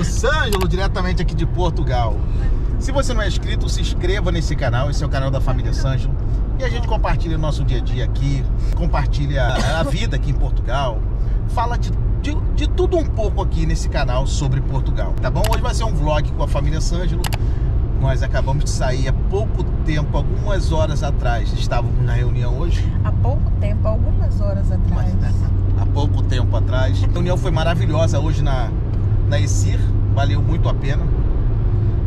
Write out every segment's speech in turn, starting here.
Rodrigo Sângelo, diretamente aqui de Portugal. Se você não é inscrito, se inscreva nesse canal, esse é o canal da família Sângelo. E a gente compartilha o nosso dia a dia aqui, compartilha a vida aqui em Portugal, fala de, de, de tudo um pouco aqui nesse canal sobre Portugal, tá bom? Hoje vai ser um vlog com a família Sângelo. Nós acabamos de sair há pouco tempo, algumas horas atrás. Estávamos na reunião hoje. Há pouco tempo, algumas horas atrás. Mas, há pouco tempo atrás. A reunião foi maravilhosa hoje na, na ESIR, valeu muito a pena.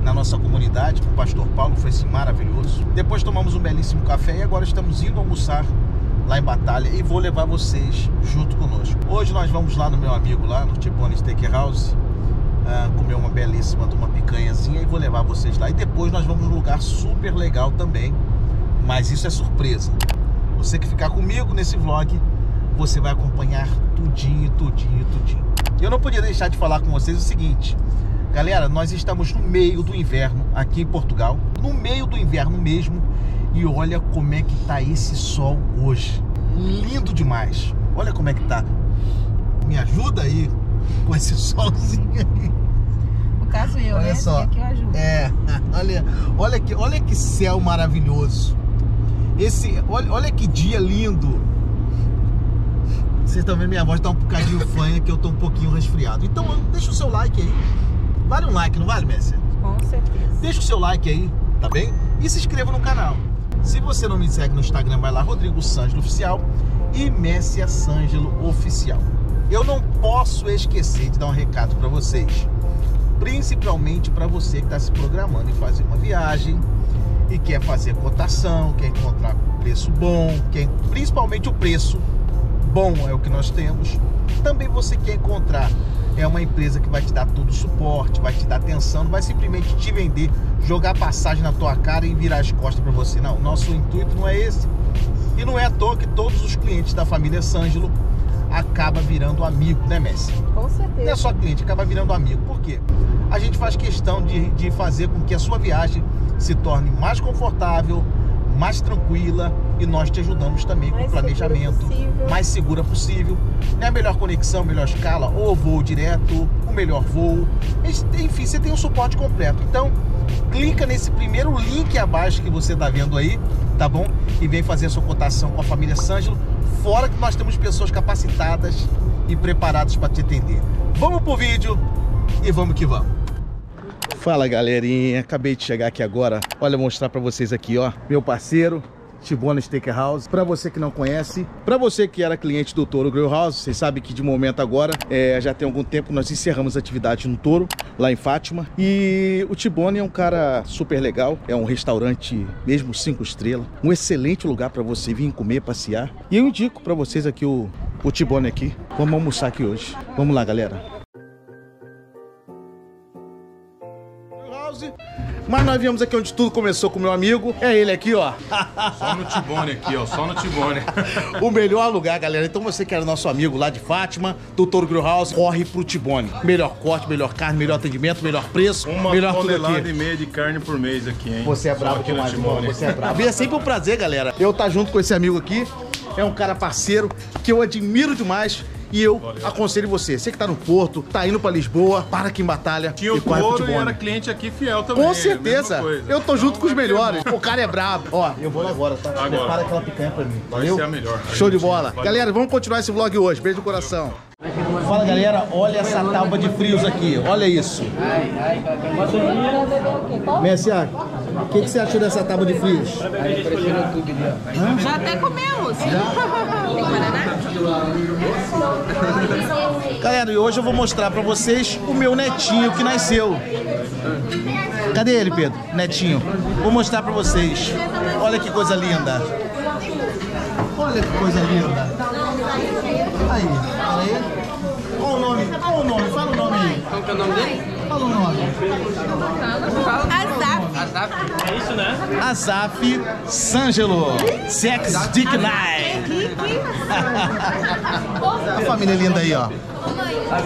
Na nossa comunidade, com o pastor Paulo, foi assim, maravilhoso. Depois tomamos um belíssimo café e agora estamos indo almoçar lá em Batalha e vou levar vocês junto conosco. Hoje nós vamos lá no meu amigo lá, no Tibone Steakhouse, uh, comer uma belíssima de uma picanhazinha e vou levar vocês lá. E depois nós vamos num lugar super legal também, mas isso é surpresa. Você que ficar comigo nesse vlog, você vai acompanhar tudinho, tudinho, tudinho. Eu não podia deixar de falar com vocês o seguinte, galera, nós estamos no meio do inverno aqui em Portugal, no meio do inverno mesmo, e olha como é que tá esse sol hoje. Lindo demais. Olha como é que tá. Me ajuda aí com esse solzinho aí. No caso eu, olha né? Só. Ajudo. É, olha, olha que, olha que céu maravilhoso. Esse, olha, olha que dia lindo. Vocês estão vendo minha voz tá um bocadinho fanha que eu tô um pouquinho resfriado. Então, deixa o seu like aí. Vale um like, não vale, Messi? Com certeza. Deixa o seu like aí, tá bem? E se inscreva no canal. Se você não me segue no Instagram, vai lá, Rodrigo Sângelo Oficial e Messia Sângelo Oficial. Eu não posso esquecer de dar um recado para vocês, principalmente para você que está se programando em fazer uma viagem e quer fazer cotação, quer encontrar preço bom, quer, principalmente o preço bom é o que nós temos. Também você quer encontrar é uma empresa que vai te dar todo o suporte, vai te dar atenção, não vai simplesmente te vender, jogar passagem na tua cara e virar as costas para você. Não, nosso intuito não é esse. E não é à toa que todos os clientes da família Sângelo acaba virando amigo, né, Messi? Com certeza. Não é só cliente, acaba virando amigo. Por quê? A gente faz questão de, de fazer com que a sua viagem se torne mais confortável, mais tranquila e nós te ajudamos também mais com o planejamento mais segura possível. Né? A melhor conexão, melhor escala, ou voo direto, o melhor voo. Enfim, você tem o um suporte completo. Então, clica nesse primeiro link abaixo que você está vendo aí, tá bom? E vem fazer a sua cotação com a família Sângelo. Fora que nós temos pessoas capacitadas e preparadas para te atender. Vamos pro vídeo e vamos que vamos. Fala galerinha, acabei de chegar aqui agora. Olha, mostrar para vocês aqui, ó, meu parceiro Tibona Steakhouse. Para você que não conhece, para você que era cliente do Toro Grill House, vocês sabem que de momento agora, é, já tem algum tempo nós encerramos atividade no Toro, lá em Fátima. E o Tibone é um cara super legal, é um restaurante mesmo cinco estrelas, um excelente lugar para você vir comer, passear. E eu indico para vocês aqui o, o Tibone aqui. Vamos almoçar aqui hoje. Vamos lá, galera. Mas nós viemos aqui onde tudo começou com meu amigo. É ele aqui, ó. Só no Tibone aqui, ó. Só no Tibone. o melhor lugar, galera. Então você que era nosso amigo lá de Fátima, do Toro Grill House, corre pro Tibone. Melhor corte, melhor carne, melhor atendimento, melhor preço, Uma melhor tudo tonelada aqui. e meia de carne por mês aqui, hein? Você é Só brabo aqui no demais, Tibone. Você é brabo. E é sempre um prazer, galera. Eu estar junto com esse amigo aqui. É um cara parceiro que eu admiro demais. E eu Valeu. aconselho você, você que tá no Porto, tá indo pra Lisboa, para aqui em Batalha Tinha o Toro e era cliente aqui fiel também. Com mesma certeza. Eu tô junto Então com os vai ter melhores. O cara é brabo. Ó, eu vou lá agora, tá? Agora. Prepara aquela picanha pra mim. Vai valeu? ser a melhor. Show de bola. Valeu. Galera, vamos continuar esse vlog hoje. Beijo no coração. Fala, galera. Olha essa tábua de frios aqui. Olha isso. Messia, o que, que você achou dessa tábua de frios? Já até comemos. Tem Guaraná? Galera, e hoje eu vou mostrar pra vocês o meu netinho que nasceu. Cadê ele, Pedro? Netinho. Vou mostrar pra vocês. Olha que coisa linda. Olha que coisa linda. Aí, peraí. Qual o nome? Qual o nome? Fala o nome aí. Qual que é o nome dele? Fala o nome. Azaf. É isso, né? Azaf Sângelo. Sex Dick Night. A família linda aí, ó.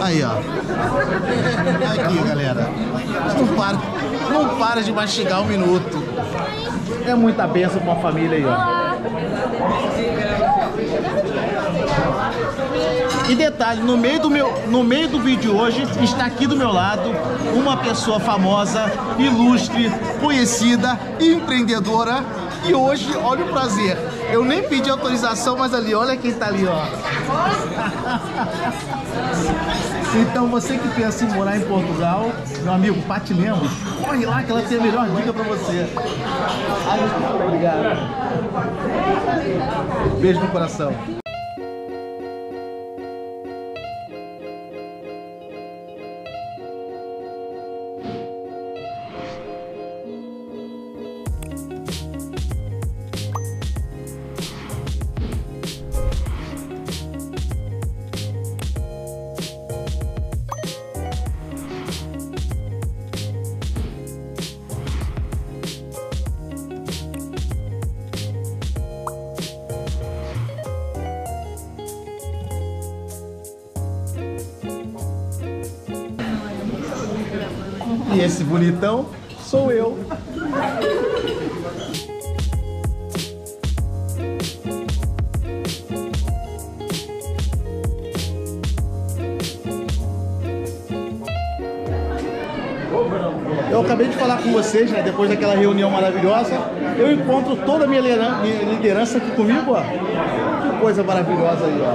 Aí, ó. Aqui, galera. Não para, não para de mastigar um minuto. É muita benção pra uma família aí, ó. E detalhe, no meio do meu, no meio do vídeo hoje está aqui do meu lado uma pessoa famosa, ilustre, conhecida, empreendedora. E hoje, olha o prazer. Eu nem pedi autorização, mas ali, olha quem tá ali, ó. Então você que pensa em morar em Portugal, meu amigo Pati Lemos, corre lá que ela tem a melhor dica pra você. Ai, Obrigado. Beijo no coração. Esse bonitão sou eu. Eu acabei de falar com vocês, né? Depois daquela reunião maravilhosa, eu encontro toda a minha liderança aqui comigo, ó. Que coisa maravilhosa aí, ó.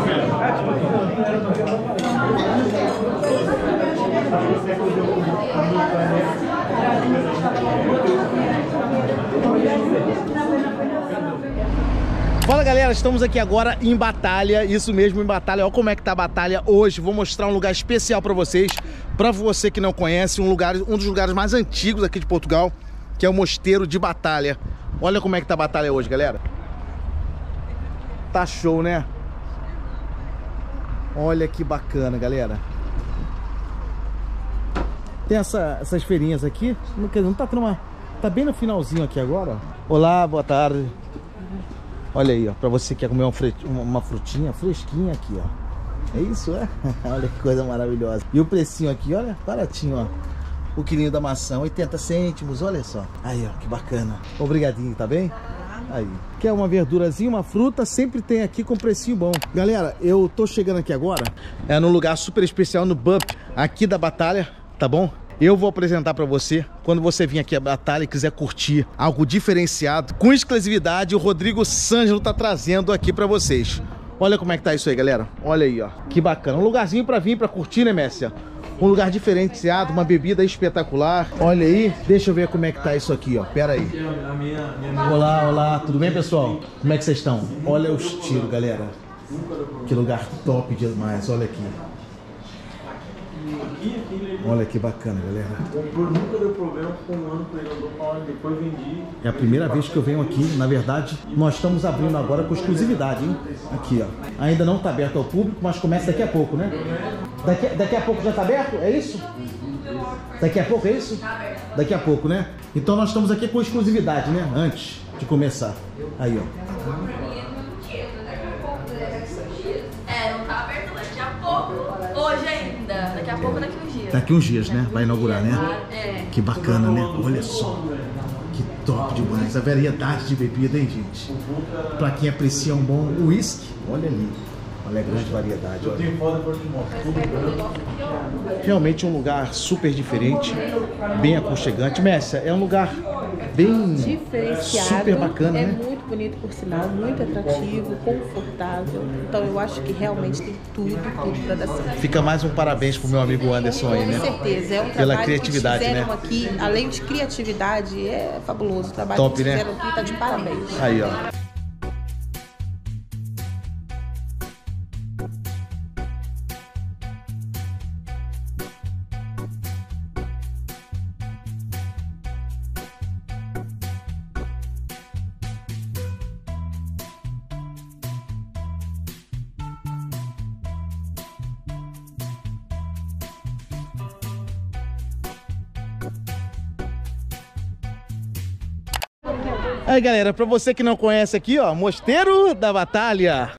galera, estamos aqui agora em Batalha, isso mesmo, em Batalha. Olha como é que tá a Batalha hoje. Vou mostrar um lugar especial para vocês. Para você que não conhece, um lugar, um dos lugares mais antigos aqui de Portugal, que é o Mosteiro de Batalha. Olha como é que tá a Batalha hoje, galera. Tá show, né? Olha que bacana, galera. Tem essa- essas feirinhas aqui. Não, não tá tendo uma... Tá bem no finalzinho aqui agora. Olá, boa tarde. Olha aí, ó, pra você que quer comer uma frutinha fresquinha aqui, ó. É isso, é? olha que coisa maravilhosa. E o precinho aqui, olha, baratinho, ó. O quilinho da maçã, 80 cêntimos, olha só. Aí, ó, que bacana. Obrigadinho, tá bem? Aí. Quer uma verdurazinha, uma fruta, sempre tem aqui com precinho bom. Galera, eu tô chegando aqui agora, é num lugar super especial, no Bump, aqui da Batalha, tá bom? Eu vou apresentar pra você, quando você vir aqui à Batalha e quiser curtir algo diferenciado, com exclusividade, o Rodrigo Sângelo tá trazendo aqui pra vocês. Olha como é que tá isso aí, galera. Olha aí, ó. Que bacana. Um lugarzinho pra vir, pra curtir, né, Messia? Um lugar diferenciado, uma bebida espetacular. Olha aí. Deixa eu ver como é que tá isso aqui, ó. Pera aí. Olá, olá. Tudo bem, pessoal? Como é que vocês estão? Olha os tiros, galera. Que lugar top demais. Olha aqui. Olha que bacana, galera. Comprou, nunca deu problema, ficou um ano com ele, andou pra hora, depois vendi. É a primeira vez que eu venho aqui. Na verdade, nós estamos abrindo agora com exclusividade, hein? Aqui, ó. Ainda não está aberto ao público, mas começa daqui a pouco, né? Daqui, daqui a pouco já está aberto? É isso? Daqui a pouco, é isso? Daqui a pouco, né? Então nós estamos aqui com exclusividade, né? Antes de começar. Aí, ó. Daqui uns dias. Daqui uns dias, né? Vai inaugurar, né? É. Que bacana, né? Olha só. Que top demais. A variedade de bebida, hein, gente? Pra quem aprecia um bom whisky, olha ali. Olha a grande variedade. Olha. Realmente um lugar super diferente, bem aconchegante. Messia, é um lugar bem diferenciado. super bacana, é né? Muito bonito, por sinal, muito atrativo, confortável. Então eu acho que realmente tem tudo, tudo para dar certo. Fica mais um parabéns pro meu amigo Anderson aí, Com né? certeza, é um Pela trabalho criatividade, que eles fizeram né? aqui, além de criatividade, é fabuloso. O trabalho Top, que né? fizeram aqui tá de parabéns. Aí, ó. Aí, galera, pra você que não conhece aqui, ó, Mosteiro da Batalha.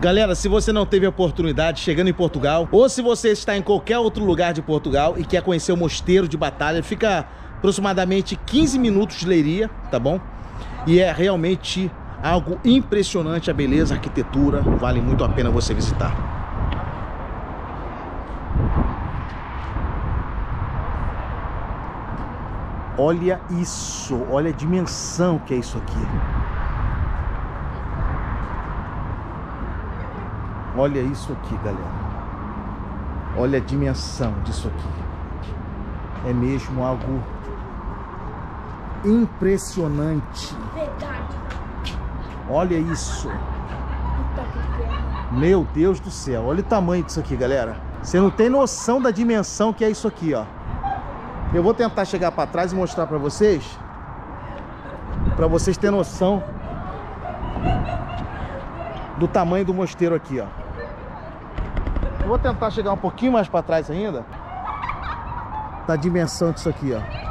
Galera, se você não teve a oportunidade chegando em Portugal, ou se você está em qualquer outro lugar de Portugal e quer conhecer o Mosteiro de Batalha, fica aproximadamente 15 minutos de Leiria, tá bom? E é realmente algo impressionante a beleza, a arquitetura, vale muito a pena você visitar. Olha isso, olha a dimensão que é isso aqui. Olha isso aqui, galera. Olha a dimensão disso aqui. É mesmo algo impressionante. Verdade. Olha isso. Meu Deus do céu. Olha o tamanho disso aqui, galera. Você não tem noção da dimensão que é isso aqui, ó. Eu vou tentar chegar para trás e mostrar para vocês. Para vocês terem noção do tamanho do mosteiro aqui, ó. Vou tentar chegar um pouquinho mais para trás ainda. Da dimensão disso aqui, ó.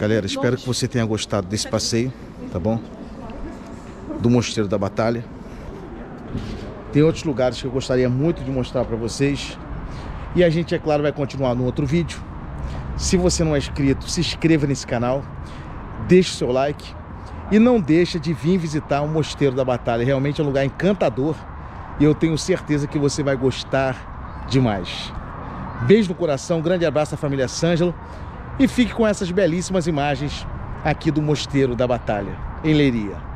Galera, espero que você tenha gostado desse passeio, tá bom? Do Mosteiro da Batalha. Tem outros lugares que eu gostaria muito de mostrar para vocês. E a gente, é claro, vai continuar no outro vídeo. Se você não é inscrito, se inscreva nesse canal, deixe o seu like e não deixa de vir visitar o Mosteiro da Batalha. Realmente é um lugar encantador e eu tenho certeza que você vai gostar demais. Beijo no coração, grande abraço à família Sângelo e fique com essas belíssimas imagens aqui do Mosteiro da Batalha, em Leiria.